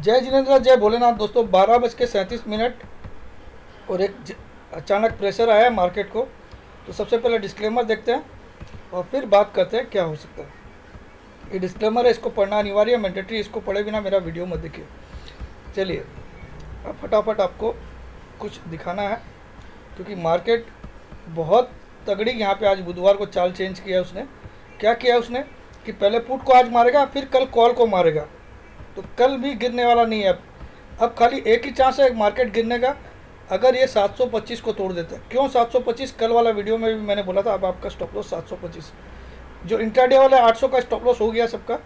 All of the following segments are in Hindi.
जय जिनेन्द्र, जय भोलेनाथ। दोस्तों, बारह बज के सैंतीस मिनट और एक अचानक प्रेशर आया मार्केट को। तो सबसे पहले डिस्क्लेमर देखते हैं और फिर बात करते हैं क्या हो सकता है। ये डिस्क्लेमर है, इसको पढ़ना अनिवार्य है मैंडेटरी इसको पढ़े बिना मेरा वीडियो मत देखिए। चलिए, अब फटाफट आपको कुछ दिखाना है, क्योंकि मार्केट बहुत तगड़ी यहाँ पे आज बुधवार को चाल चेंज किया उसने। क्या किया उसने? कि पहले पुट को आज मारेगा, फिर कल कॉल को मारेगा। तो कल भी गिरने वाला नहीं है अब। अब खाली एक ही चांस है मार्केट गिरने का। अगर ये 725 को तोड़ देता है। क्यों 725 कल वाला वीडियो में भी मैंने बोला था, अब आपका स्टॉप लॉस 725 जो इंटरडे वाला 800 का स्टॉप लॉस हो गया सबका।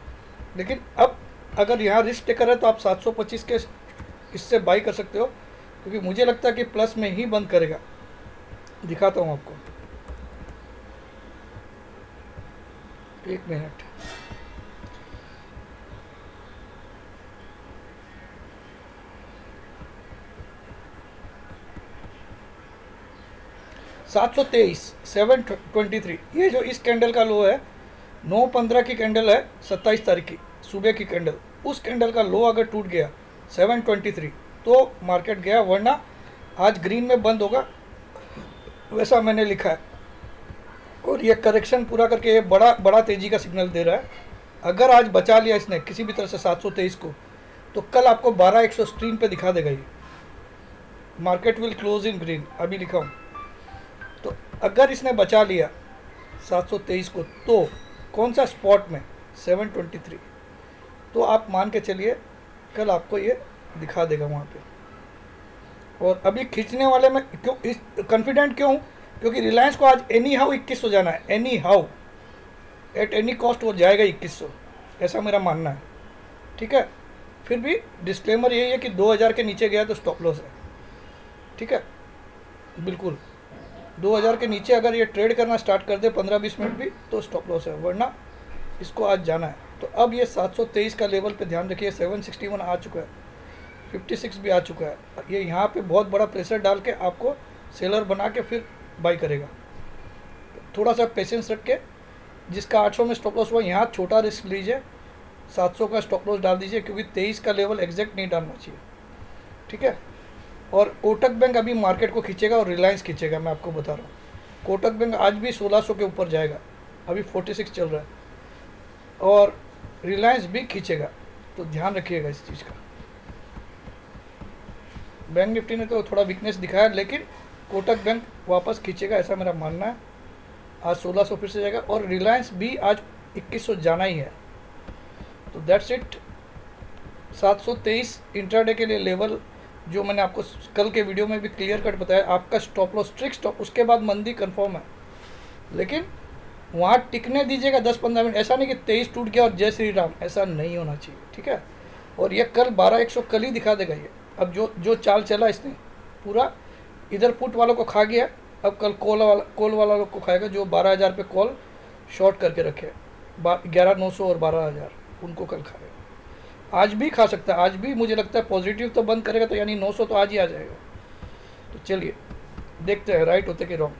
लेकिन अब अगर यहाँ रिस्क टेकर है तो आप 725 के इससे बाई कर सकते हो। क्योंकि मुझे लगता है कि प्लस में ही बंद करेगा। दिखाता हूँ आपको। एक मिनट सात सौ तेईस सेवन ट्वेंटी थ्री ये जो इस कैंडल का लो है, नौ पंद्रह की कैंडल है, सत्ताईस तारीख की, सुबह की कैंडल उस कैंडल का लो अगर टूट गया सेवन ट्वेंटी थ्री तो मार्केट गया, वरना आज ग्रीन में बंद होगा। वैसा मैंने लिखा है। और ये करेक्शन पूरा करके ये बड़ा बड़ा तेज़ी का सिग्नल दे रहा है। अगर आज बचा लिया इसने, किसी भी तरह से 723 को तो कल आपको 12 100 स्क्रीन पे दिखा देगा ये। Market will close in green अभी लिखा हूँ। अगर इसने बचा लिया 723 को तो कौन सा स्पॉट में? 723 तो आप मान के चलिए, कल आपको ये दिखा देगा वहाँ पे। और अभी खींचने वाले में क्यों, इस कॉन्फिडेंट क्यों हूँ? क्योंकि रिलायंस को आज एनी हाउ इक्कीस सौ जाना है। Anyhow at any cost वो जाएगा इक्कीस सौ। ऐसा मेरा मानना है। ठीक है? फिर भी डिस्क्लेमर यही है कि 2000 के नीचे गया तो स्टॉप लॉस है। ठीक है? बिल्कुल। 2000 के नीचे अगर ये ट्रेड करना स्टार्ट कर दे 15-20 मिनट भी तो स्टॉप लॉस है। वरना इसको आज जाना है। तो अब ये 723 का लेवल पे ध्यान रखिए 761 आ चुका है। 56 भी आ चुका है। ये यहाँ पे बहुत बड़ा प्रेशर डाल के आपको सेलर बना के फिर बाई करेगा। थोड़ा सा पेशेंस रख के जिसका 800 में स्टॉप लॉस हुआ, यहाँ छोटा रिस्क लीजिए। 700 का स्टॉप लॉस डाल दीजिए, क्योंकि 23 का लेवल एग्जैक्ट नहीं डालना चाहिए। ठीक है? और कोटक बैंक अभी मार्केट को खींचेगा और रिलायंस खींचेगा, मैं आपको बता रहा हूँ। कोटक बैंक आज भी 1600 के ऊपर जाएगा, अभी 46 चल रहा है। और रिलायंस भी खींचेगा तो ध्यान रखिएगा इस चीज़ का। बैंक निफ्टी ने तो थोड़ा वीकनेस दिखाया, लेकिन कोटक बैंक वापस खींचेगा, ऐसा मेरा मानना है। आज 1600 फिर से जाएगा, और रिलायंस भी आज 2100 जाना ही है। तो दैट्स इट 723 इंट्राडे के लिए लेवल जो मैंने आपको कल के वीडियो में भी क्लियर कट बताया, आपका स्टॉप लॉस स्ट्रिक्ट स्टॉप उसके बाद मंदी कन्फर्म है। लेकिन वहाँ टिकने दीजिएगा 10-15 मिनट, ऐसा नहीं कि तेईस टूट गया और जय श्री राम, ऐसा नहीं होना चाहिए, ठीक है? और ये कल बारह एक सौ कल ही दिखा देगा ये। अब जो जो चाल चला इसने, पूरा, इधर पुट वालों को खा गया, अब कल कॉल वाला कॉल वाला लोग को खाएगा जो बारह हज़ार पे कॉल शॉर्ट करके रखे ग्यारह नौ सौ और बारह हज़ार, उनको कल खाएगा। आज भी खा सकता है, आज भी मुझे लगता है पॉजिटिव तो बंद करेगा तो यानी 900 तो आज ही आ जाएगा। तो चलिए, देखते हैं राइट होते कि रॉन्ग